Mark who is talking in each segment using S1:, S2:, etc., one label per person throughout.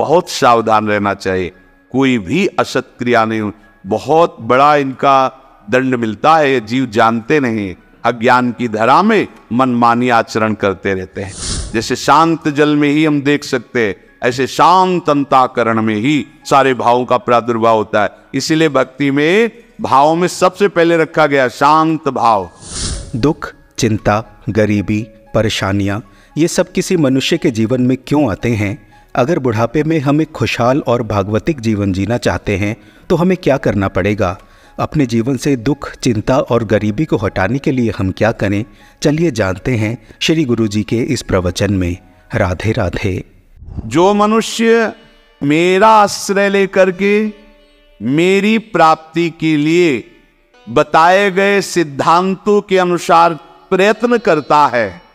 S1: बहुत सावधान रहना चाहिए। कोई भी असत क्रिया नहीं बहुत बड़ा इनका दंड मिलता है, जीव जानते नहीं अज्ञान की धरा में मनमानी आचरण करते रहते हैं। जैसे शांत जल में ही हम देख सकते हैं, ऐसे शांत अंताकरण में ही सारे भावों का प्रादुर्भाव होता है। इसीलिए भक्ति में भावों में सबसे पहले रखा गया शांत भाव।
S2: दुख, चिंता, गरीबी, परेशानियाँ, ये सब किसी मनुष्य के जीवन में क्यों आते हैं? अगर बुढ़ापे में हम एक खुशहाल और भागवतिक जीवन जीना चाहते हैं तो हमें क्या करना पड़ेगा? अपने जीवन से दुख, चिंता और गरीबी को हटाने के लिए हम क्या करें? चलिए जानते हैं श्री गुरु जी के इस प्रवचन में। राधे राधे।
S1: जो मनुष्य मेरा आश्रय लेकर के मेरी प्राप्ति के लिए बताए गए सिद्धांतों के अनुसार प्रयत्न करता है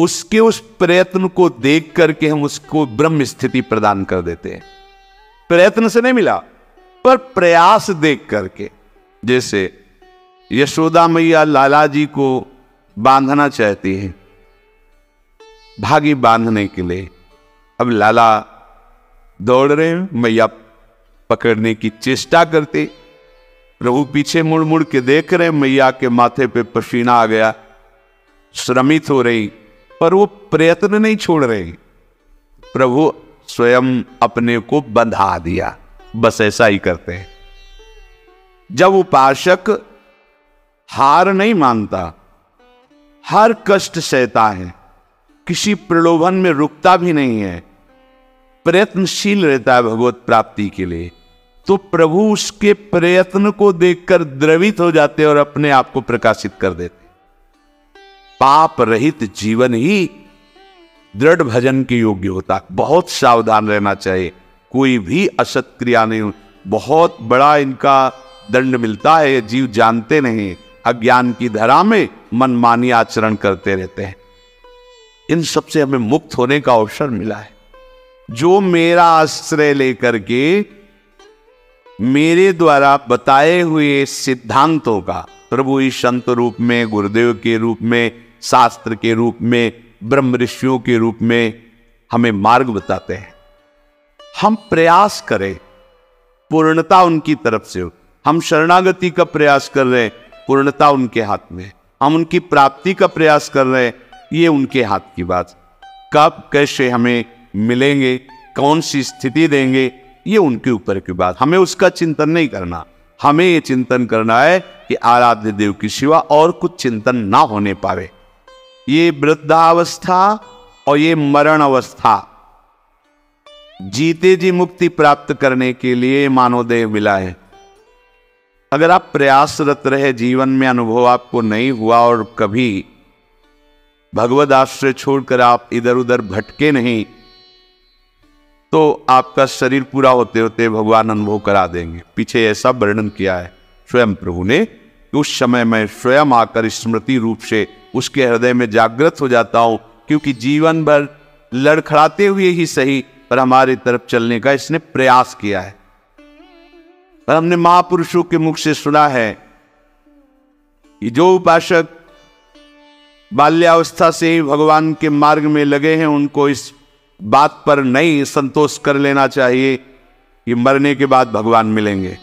S1: उसके उस प्रयत्न को देख करके हम उसको ब्रह्म स्थिति प्रदान कर देते हैं। प्रयत्न से नहीं मिला, पर प्रयास देख करके। जैसे यशोदा मैया लाला जी को बांधना चाहती है, भागी बांधने के लिए। अब लाला दौड़ रहे मैया पकड़ने की चेष्टा करते। प्रभु पीछे मुड़ मुड़ के देख रहे मैया के माथे पे पसीना आ गया, श्रमित हो रही। पर वो प्रयत्न नहीं छोड़ रहे। प्रभु स्वयं अपने को बंधा दिया। बस ऐसा ही करते हैं। जब उपासक हार नहीं मानता, हर कष्ट सहता है, किसी प्रलोभन में रुकता भी नहीं है, प्रयत्नशील रहता है भगवत प्राप्ति के लिए तो प्रभु उसके प्रयत्न को देखकर द्रवित हो जाते और अपने आप को प्रकाशित कर देते पाप रहित जीवन ही दृढ़ भजन के योग्य होता। बहुत सावधान रहना चाहिए। कोई भी असत क्रिया नहीं बहुत बड़ा इनका दंड मिलता है, जीव जानते नहीं अज्ञान की धरा में मनमानी आचरण करते रहते हैं। इन सबसे हमें मुक्त होने का अवसर मिला है। जो मेरा आश्रय लेकर के मेरे द्वारा बताए हुए सिद्धांतों का, प्रभु इस संत रूप में, गुरुदेव के रूप में शास्त्र के रूप में, ब्रह्म ऋषियों के रूप में हमें मार्ग बताते हैं। हम प्रयास करें, पूर्णता उनकी तरफ़ से हो। हम शरणागति का प्रयास कर रहे हैं, पूर्णता उनके हाथ में। हम उनकी प्राप्ति का प्रयास कर रहे हैं, ये उनके हाथ की बात। कब, कैसे हमें मिलेंगे, कौन सी स्थिति देंगे, ये उनके ऊपर की बात। हमें उसका चिंतन नहीं करना। हमें ये चिंतन करना है कि आराध्य देव की सिवा और कुछ चिंतन ना होने पावे। ये वृद्धावस्था और ये मरण अवस्था जीते जी मुक्ति प्राप्त करने के लिए मानव देह मिला है। अगर आप प्रयासरत रहे, जीवन में अनुभव आपको नहीं हुआ और कभी भगवत आश्रय छोड़कर आप इधर उधर भटके नहीं तो आपका शरीर पूरा होते होते भगवान अनुभव करा देंगे। पीछे ऐसा वर्णन किया है स्वयं प्रभु ने उस समय मैं स्वयं आकर स्मृति रूप से उसके हृदय में जागृत हो जाता हूँ, क्योंकि जीवन भर लड़खड़ाते हुए ही सही पर हमारी तरफ़ चलने का इसने प्रयास किया है। पर हमने महापुरुषों के मुख से सुना है कि जो उपासक बाल्यावस्था से ही भगवान के मार्ग में लगे हैं, उनको इस बात पर नहीं संतोष कर लेना चाहिए कि मरने के बाद भगवान मिलेंगे।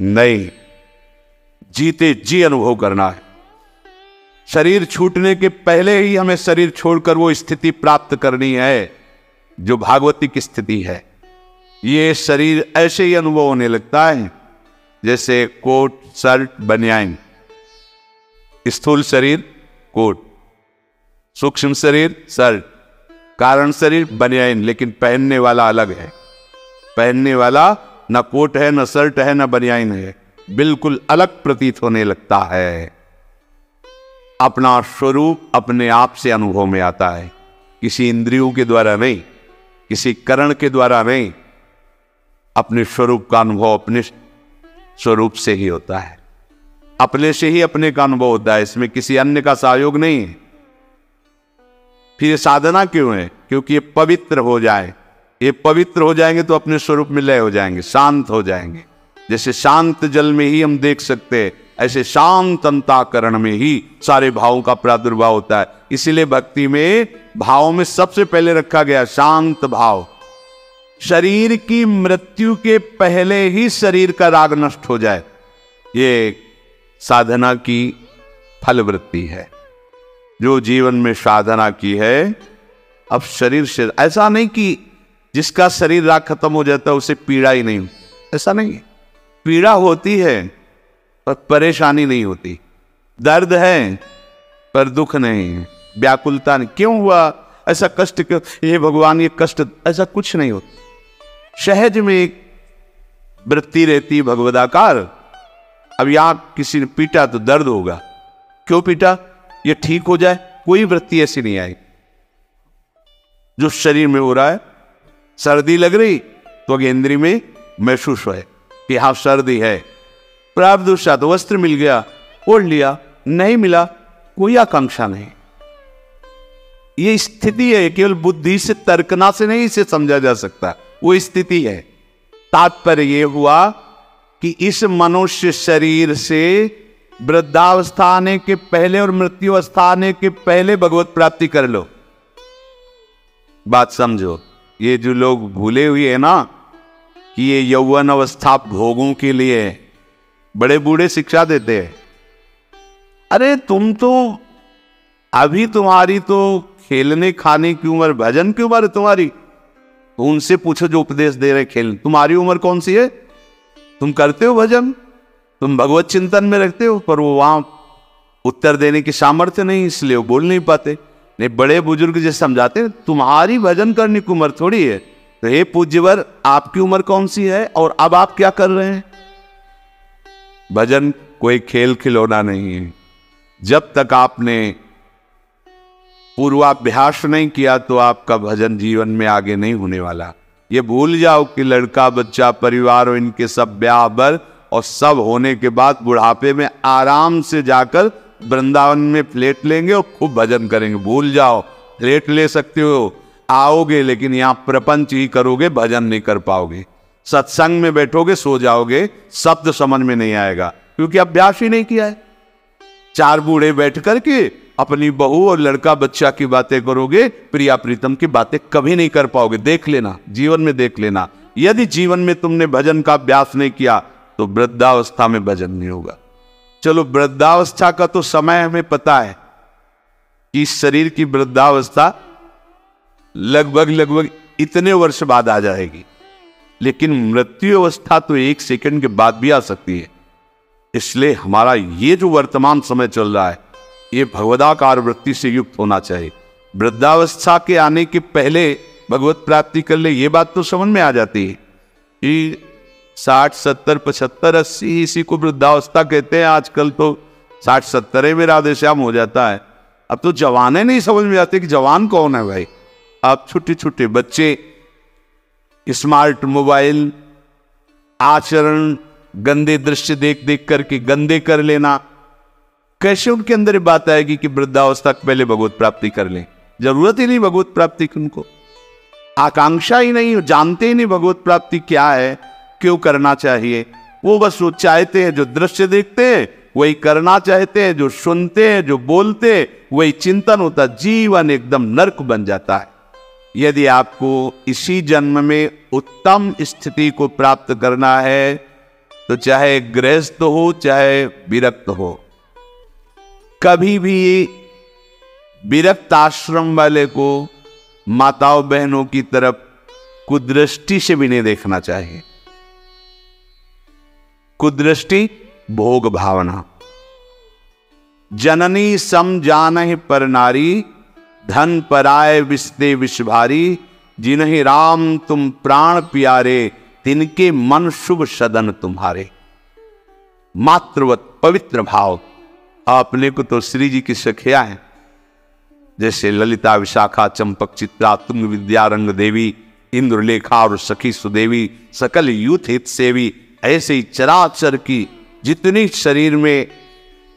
S1: नहीं, जीते जी अनुभव करना है। शरीर छूटने के पहले ही हमें शरीर छोड़कर वो स्थिति प्राप्त करनी है, जो भागवती की स्थिति है। ये शरीर ऐसे ही अनुभव होने लगता है, जैसे कोट, शर्ट बनियाइन स्थूल शरीर, कोट। सूक्ष्म शरीर, शर्ट। कारण शरीर बनियाइन लेकिन पहनने वाला अलग है। पहनने वाला न कोट है, न शर्ट है, न बनियाइन है। बिल्कुल अलग प्रतीत होने लगता है। अपना स्वरूप अपने आप से अनुभव में आता है। किसी इंद्रियों के द्वारा नहीं, किसी करण के द्वारा नहीं, अपने स्वरूप का अनुभव अपने स्वरूप से ही होता है। अपने से ही अपने का अनुभव होता है, इसमें किसी अन्य का सहयोग नहीं है। फिर साधना क्यों है? क्योंकि ये पवित्र हो जाए। ये पवित्र हो जाएँगे तो अपने स्वरूप में लय हो जाएँगे, शांत हो जाएँगे। जैसे शांत जल में ही हम देख सकते हैं ऐसे शांत अंताकरण में ही सारे भावों का प्रादुर्भाव होता है। इसीलिए भक्ति में भावों में सबसे पहले रखा गया शांत भाव। शरीर की मृत्यु के पहले ही शरीर का राग नष्ट हो जाए। ये साधना की फलवृत्ति है। जो जीवन में साधना की है, अब शरीर से ऐसा नहीं कि जिसका शरीर राग खत्म हो जाता है, उसे पीड़ा ही नहीं ऐसा नहीं। पीड़ा होती है पर परेशानी नहीं होती। दर्द है, पर दुख नहीं, व्याकुलता नहीं। क्यों हुआ? ऐसा कष्ट क्यों? ये भगवान, ये कष्ट ऐसा कुछ नहीं होता। सहज में एक वृत्ति रहती, भगवदाकार। अब यहाँ किसी ने पीटा तो दर्द होगा। क्यों पीटा? ये ठीक हो जाए, कोई वृत्ति ऐसी नहीं आई। जो शरीर में हो रहा है, सर्दी लग रही तो अगेंद्री में महसूस हो कि हाँ सर्दी है। प्राप्त वस्त्र मिल गया, ओढ़ लिया, नहीं मिला, कोई आकांक्षा नहीं। ये स्थिति है केवल बुद्धि से, तर्कना से नहीं, इसे समझा जा सकता। वो स्थिति है। तात्पर्य ये हुआ कि इस मनुष्य शरीर से वृद्धावस्था आने के पहले और मृत्यु अवस्था आने के पहले भगवत प्राप्ति कर लो। बात समझो, ये जो लोग भूले हुए हैं ना, कि ये यौवन अवस्था भोगों के लिए बड़े बूढ़े शिक्षा देते हैं। अरे, तुम तो अभी तुम्हारी तो खेलने, खाने की उम्र, भजन की उम्र तुम्हारी। तो उनसे पूछो जो उपदेश दे रहे खेल। तुम्हारी उम्र कौन सी है? तुम करते हो भजन? तुम भगवत चिंतन में रखते हो, पर वो वहाँ उत्तर देने की सामर्थ्य नहीं, इसलिए वो बोल नहीं पाते। नहीं, बड़े बुज़ुर्ग जैसे समझाते तुम्हारी भजन करने की उम्र थोड़ी है। तो हे पूज्यवर, आपकी उम्र कौन सी है और अब आप क्या कर रहे हैं? भजन कोई खेल खिलौना नहीं है। जब तक आपने पूर्वाभ्यास नहीं किया तो आपका भजन जीवन में आगे नहीं होने वाला। ये भूल जाओ कि लड़का, बच्चा, परिवार और इनके सब ब्याह बर और सब होने के बाद बुढ़ापे में आराम से जाकर वृंदावन में प्लेट लेंगे और खूब भजन करेंगे। भूल जाओ, प्लेट ले सकते हो, आओगे, लेकिन यहाँ प्रपंच ही करोगे, भजन नहीं कर पाओगे। सत्संग में बैठोगे, सो जाओगे, शब्द समझ में नहीं आएगा। क्योंकि अभ्यास ही नहीं किया है। चार बूढ़े बैठ करके अपनी बहू और लड़का बच्चा की बातें करोगे, प्रिया प्रीतम की बातें कभी नहीं कर पाओगे। देख लेना, जीवन में देख लेना। यदि जीवन में तुमने भजन का अभ्यास नहीं किया तो वृद्धावस्था में भजन नहीं होगा। चलो, वृद्धावस्था का तो समय हमें पता है कि शरीर की वृद्धावस्था लगभग लगभग इतने वर्ष बाद आ जाएगी। लेकिन मृत्यु अवस्था तो एक सेकंड के बाद भी आ सकती है। इसलिए हमारा ये जो वर्तमान समय चल रहा है, ये भगवदाकार वृत्ति से युक्त होना चाहिए। वृद्धावस्था के आने के पहले भगवत प्राप्ति कर ले ये बात तो समझ में आ जाती है कि साठ, सत्तर, पचहत्तर, अस्सी इसी को वृद्धावस्था कहते हैं। आजकल तो साठ, सत्तर में राधे श्याम हो जाता है। अब तो जवाने नहीं समझ में आते कि जवान कौन है भाई? अब छोटे छोटे बच्चे स्मार्ट मोबाइल, आचरण, गंदे दृश्य देख देख करके गंदे कर लेना। कैसे उनके अंदर ये बात आएगी कि वृद्धावस्था पहले भगवत प्राप्ति कर लें? ज़रूरत ही नहीं भगवत प्राप्ति की उनको। आकांक्षा ही नहीं, जानते ही नहीं भगवत प्राप्ति क्या है, क्यों करना चाहिए। वो बस वो चाहते हैं, जो दृश्य देखते हैं, वही करना चाहते हैं, जो सुनते हैं, जो बोलते हैं, वही चिंतन होता, जीवन एकदम नर्क बन जाता है। यदि आपको इसी जन्म में उत्तम स्थिति को प्राप्त करना है तो चाहे गृहस्थ हो, चाहे विरक्त हो, कभी भी विरक्त आश्रम वाले को माताओं बहनों की तरफ़ कुदृष्टि से भी नहीं देखना चाहिए। कुदृष्टि, भोग भावना। जननी सम जान पर नारी धन पराय विस्ते विषभारी जिन्हें राम तुम प्राण प्यारे, तिनके मन शुभ सदन तुम्हारे। मातृवत पवित्र भाव अपने को तो श्री जी की सखिया है। जैसे ललिता विशाखा चंपक चित्रा तुंग विद्यारंग देवी, इंद्रलेखा और सखी सुदेवी, सकल यूथ हित सेवी, ऐसे ही चराचर की जितनी शरीर में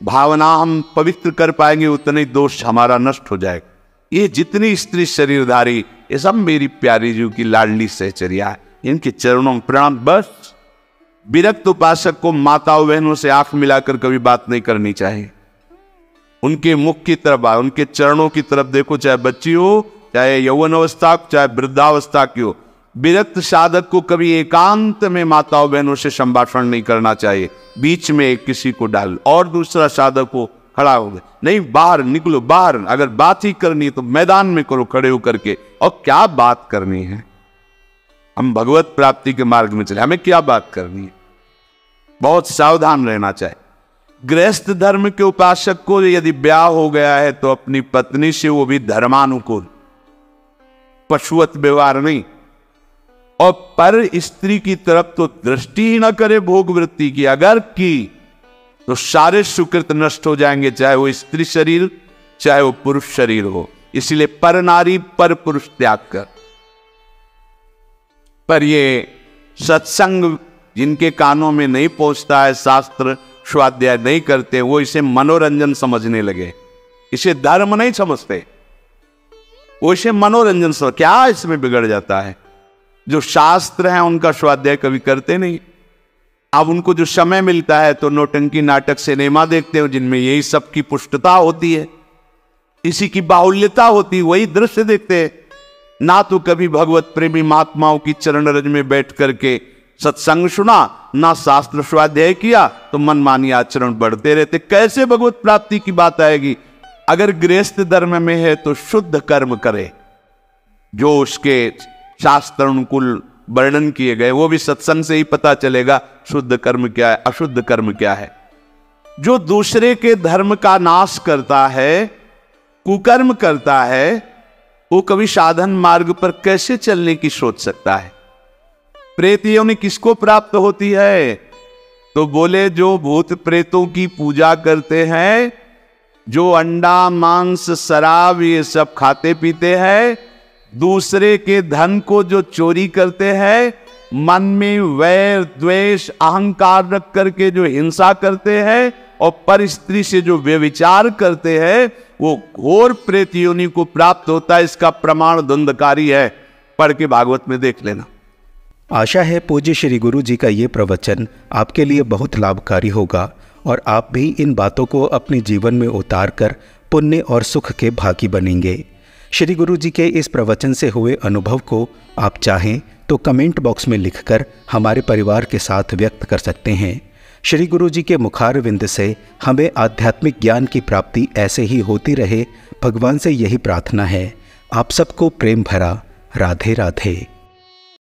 S1: भावना हम पवित्र कर पाएँगे, उतने दोष हमारा नष्ट हो जाएगा। ये जितनी स्त्री शरीरधारी, ये सब मेरी प्यारी जी की लाडली सहचरिया है। इनके चरणों में प्रणाम। बस, विरक्त उपासक को माताओं बहनों से आँख मिलाकर कभी बात नहीं करनी चाहिए। उनके मुख की तरफ़ आए उनके चरणों की तरफ़ देखो, चाहे बच्ची हो, चाहे यौवन अवस्था चाहे वृद्धावस्था की हो। विरक्त साधक को कभी एकांत में माताओं बहनों से संभाषण नहीं करना चाहिए। बीच में किसी को डाल, और दूसरा साधक को खड़ा हो गया नहीं, बाहर निकलो, बाहर। अगर बात ही करनी है तो मैदान में करो, खड़े होकर के। और क्या बात करनी है? हम भगवत प्राप्ति के मार्ग में चले। हमें क्या बात करनी है? बहुत सावधान रहना चाहिए। गृहस्थ धर्म के उपासक को यदि ब्याह हो गया है तो अपनी पत्नी से वो भी धर्मानुकूल। पशुवत व्यवहार नहीं। और पर स्त्री की तरफ़ तो दृष्टि ही ना करे भोग वृत्ति की। अगर की तो सारे सुकृत नष्ट हो जाएँगे, चाहे वो स्त्री शरीर, चाहे वो पुरुष शरीर हो। इसलिए पर नारी, पर पुरुष त्याग कर। पर ये सत्संग जिनके कानों में नहीं पहुँचता है, शास्त्र, स्वाध्याय नहीं करते, वो इसे मनोरंजन समझने लगे। इसे धर्म नहीं समझते। वो इसे मनोरंजन समझ क्या इसमें बिगड़ जाता है? जो शास्त्र है, उनका स्वाध्याय कभी करते नहीं। अब उनको जो समय मिलता है तो नोटंकी नाटक सिनेमा देखते हो जिनमें यही सब की पुष्टता होती है। इसी की बाहुल्यता होती वही दृश्य देखते हैं। ना तो कभी भगवत प्रेमी महात्माओं की चरण रज में बैठ करके सत्संग सुना, ना शास्त्र स्वाध्याय किया तो मनमानी आचरण बढ़ते रहते। कैसे भगवत प्राप्ति की बात आएगी? अगर गृहस्थ धर्म में है तो शुद्ध कर्म करे। जो उसके शास्त्र अनुकूल वर्णन किए गए, वो भी सत्संग से ही पता चलेगा शुद्ध कर्म क्या है, अशुद्ध कर्म क्या है। जो दूसरे के धर्म का नाश करता है, कुकर्म करता है, वो कभी साधन मार्ग पर कैसे चलने की सोच सकता है? प्रेत योनि किसको प्राप्त होती है? तो बोले, जो भूत प्रेतों की पूजा करते हैं, जो अंडा, मांस, शराब, ये सब खाते पीते हैं दूसरे के धन को जो चोरी करते हैं, मन में वैर, द्वेष, अहंकार रख करके जो हिंसा करते हैं और पर स्त्री से जो व्यविचार करते हैं, वो घोर प्रेत योनि को प्राप्त होता है, इसका प्रमाण द्वंदकारी है। पढ़ के भागवत में देख लेना।
S2: आशा है पूज्य श्री गुरु जी का ये प्रवचन आपके लिए बहुत लाभकारी होगा और आप भी इन बातों को अपने जीवन में उतार कर पुण्य और सुख के भागी बनेंगे। श्री गुरु जी के इस प्रवचन से हुए अनुभव को आप चाहें तो कमेंट बॉक्स में लिखकर हमारे परिवार के साथ व्यक्त कर सकते हैं। श्री गुरु जी के मुखार विंद से हमें आध्यात्मिक ज्ञान की प्राप्ति ऐसे ही होती रहे, भगवान से यही प्रार्थना है। आप सबको प्रेम भरा राधे राधे